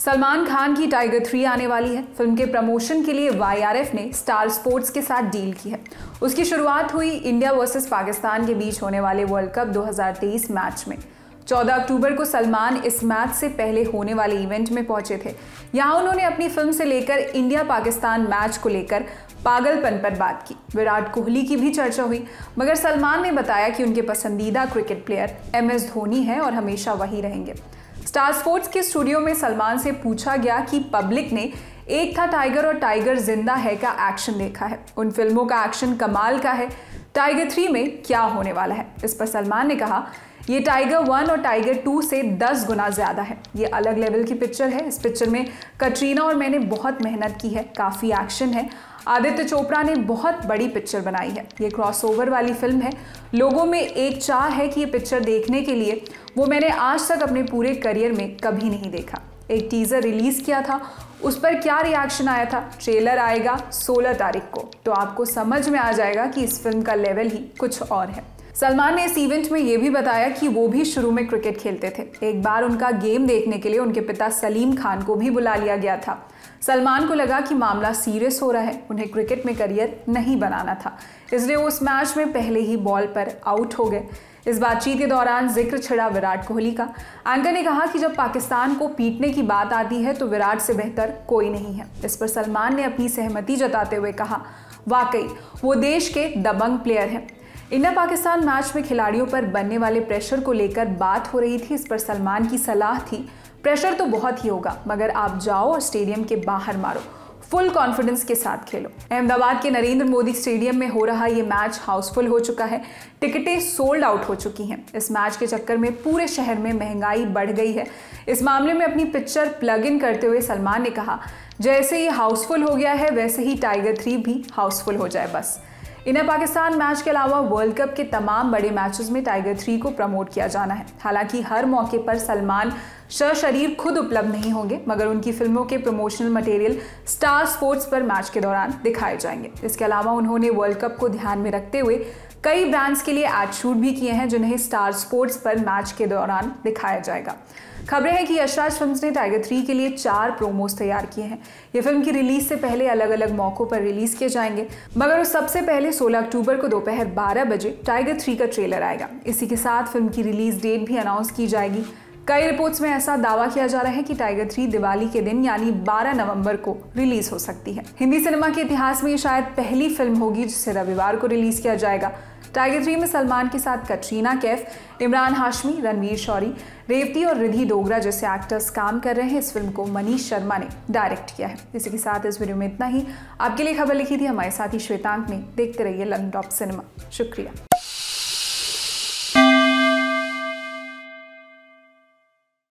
सलमान खान की tiger three आने वाली है। फ़िल्म के प्रमोशन के लिए वाईआरएफ ने स्टार स्पोर्ट्स के साथ डील की है। उसकी शुरुआत हुई इंडिया वर्सेस पाकिस्तान के बीच होने वाले वर्ल्ड कप 2023 मैच में। 14 अक्टूबर को सलमान इस मैच से पहले होने वाले इवेंट में पहुँचे थे। यहाँ उन्होंने अपनी फ़िल्म से लेकर इंडिया पाकिस्तान मैच को लेकर पागलपन पर बात की। विराट कोहली की भी चर्चा हुई, मगर सलमान ने बताया कि उनके पसंदीदा cricket player M S Dhoni है और हमेशा वही रहेंगे। स्टार स्पोर्ट्स के स्टूडियो में सलमान से पूछा गया कि पब्लिक ने एक था टाइगर और टाइगर ज़िंदा है का एक्शन देखा है। उन फ़िल्मों का एक्शन कमाल का है। टाइगर थ्री में क्या होने वाला है? इस पर सलमान ने कहा ये टाइगर वन और टाइगर टू से दस गुना ज़्यादा है। ये अलग लेवल की पिक्चर है। इस पिक्चर में कटरीना और मैंने बहुत मेहनत की है। काफ़ी एक्शन है। आदित्य चोपड़ा ने बहुत बड़ी पिक्चर बनाई है। ये क्रॉसओवर वाली फ़िल्म है। लोगों में एक चाह है कि ये पिक्चर देखने के लिए। वो मैंने आज तक अपने पूरे करियर में कभी नहीं देखा। एक टीज़र रिलीज़ किया था। उस पर क्या रिएक्शन आया था? ट्रेलर आएगा 16 तारीख को। तो आपको समझ में आ जाएगा कि इस फ़िल्म का लेवल ही कुछ और है। सलमान ने इस इवेंट में ये भी बताया कि वो भी शुरू में क्रिकेट खेलते थे। एक बार उनका गेम देखने के लिए उनके पिता सलीम खान को भी बुला लिया गया था। सलमान को लगा कि मामला सीरियस हो रहा है, उन्हें क्रिकेट में करियर नहीं बनाना था। इसलिए वो उस मैच में पहले ही बॉल पर आउट हो गए। इस बातचीत के दौरान ज़िक्र छिड़ा विराट कोहली का। एंकर ने कहा कि जब पाकिस्तान को पीटने की बात आती है तो विराट से बेहतर कोई नहीं है। इस पर सलमान ने अपनी सहमति जताते हुए कहा, वाकई, वो देश के दबंग प्लेयर हैं। इंडिया पाकिस्तान मैच में खिलाड़ियों पर बनने वाले प्रेशर को लेकर बात हो रही थी, इस पर सलमान की सलाह थी। प्रेशर तो बहुत ही होगा, मगर आप जाओ और स्टेडियम के बाहर मारो। फुल कॉन्फिडेंस के साथ खेलो। अहमदाबाद के नरेंद्र मोदी स्टेडियम में हो रहा ये मैच हाउसफुल हो चुका है। टिकटें सोल्ड आउट हो चुकी हैं। इस मैच के चक्कर में पूरे शहर में महँगाई बढ़ गई है। इस मामले में अपनी पिक्चर प्लग इन करते हुए सलमान ने कहा, जैसे ये हाउसफुल हो गया है, वैसे ही टाइगर थ्री भी हाउसफुल हो जाए बस। इन्हें पाकिस्तान मैच के अलावा वर्ल्ड कप के तमाम बड़े मैचेस में टाइगर थ्री को प्रमोट किया जाना है। हालाँकि हर मौके पर सलमान शर शरीर खुद उपलब्ध नहीं होंगे, मगर उनकी फ़िल्मों के प्रमोशनल मटेरियल स्टार स्पोर्ट्स पर मैच के दौरान दिखाए जाएँगे। इसके अलावा उन्होंने वर्ल्ड कप को ध्यान में रखते हुए कई ब्रांड्स के लिए एड शूट भी किए हैं, जिन्हें स्टार स्पोर्ट्स पर मैच के दौरान दिखाया जाएगा। खबरें हैं कि यशराज फ़िल्म ने टाइगर थ्री के लिए चार प्रोमोस तैयार किए हैं। ये फ़िल्म की रिलीज़ से पहले अलग अलग मौकों पर रिलीज़ किए जाएँगे, मगर उस सबसे पहले 16 अक्टूबर को दोपहर 12 बजे टाइगर थ्री का ट्रेलर आएगा। इसी के साथ फ़िल्म की रिलीज़ डेट भी अनाउंस की जाएगी। कई रिपोर्ट्स में ऐसा दावा किया जा रहा है कि टाइगर थ्री दिवाली के दिन यानी 12 नवंबर को रिलीज़ हो सकती है। हिंदी सिनेमा के इतिहास में ये शायद पहली फ़िल्म होगी जिसे रविवार को रिलीज़ किया जाएगा। टाइगर थ्री में सलमान के साथ कटरीना कैफ इमरान हाशमी रणवीर शौरी रेवती और रिधि डोगरा जैसे एक्टर्स काम कर रहे हैं। इस फ़िल्म को मनीष शर्मा ने डायरेक्ट किया है। इसी के साथ इस वीडियो में इतना ही। आपके लिए खबर लिखी थी हमारे साथी श्वेतांक ने। देखते रहिए लंग टॉप सिनेमा शुक्रिया।